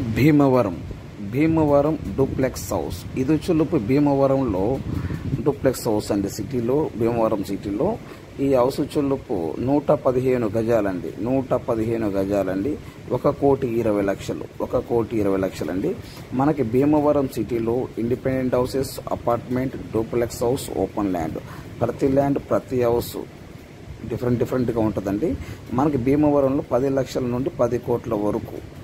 Bhimavaram. Bhimavaram duplex house. ఇది చులుపు భీమవరంలో duplex house అండి సిటీలో భీమవరం సిటీలో. ఈ హౌస్ చులుపు నూట పదిహేను గజాలండి. నూట పదిహేను గజాలండి. ఒక కోటి ఇరవై లక్షలు. ఒక కోటి ఇరవై లక్షలండి. మనకి భీమవరం సిటీలో independent houses apartment duplex house open land. ప్రతి ల్యాండ్ ప్రతి హౌస్ డిఫరెంట్ డిఫరెంట్గా ఉంటుందండి. మనకి భీమవరంలో పది లక్షల నుండి పది కోట్ల వరకు